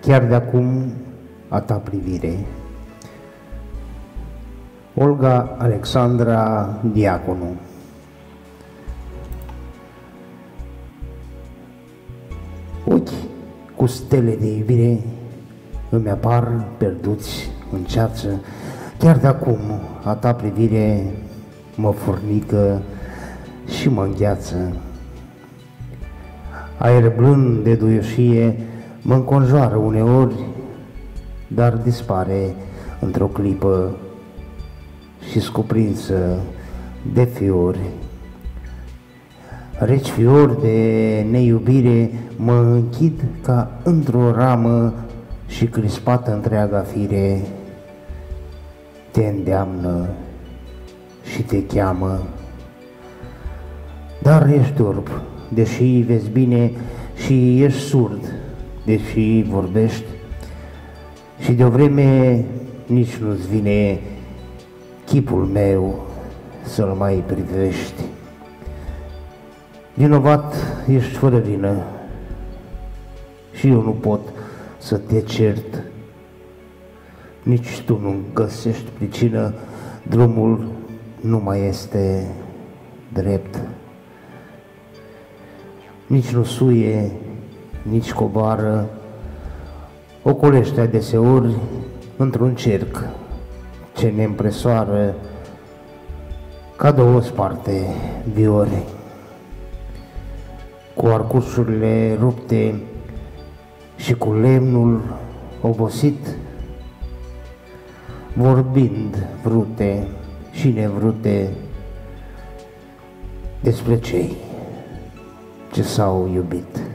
chiar de acum a ta privire. Olga Alexandra Diaconu Ochi cu stele de iubire îmi apar perduți în ceață, chiar de acum a ta privire mă furnică și mă îngheață. Aer blând de duioșie mă înconjoară uneori, dar dispare într-o clipă și scuprinsă de fiori. Reci fiori de neiubire mă închid ca într-o ramă și crispată întreaga fire te îndeamnă și te cheamă. Dar ești orb, deși vezi bine și ești surd, deși vorbești și de o vreme nici nu-ți vine chipul meu să-l mai privești. Vinovat ești fără vină și eu nu pot să te cert. Nici tu nu găsești pricină, drumul nu mai este drept. Nici nu suie, nici coboară, ocolește adeseori într-un cerc ce ne împresoară ca două sparte viori. Cu arcușurile rupte și cu lemnul obosit, vorbind vrute și nevrute despre cei ce s-au iubit.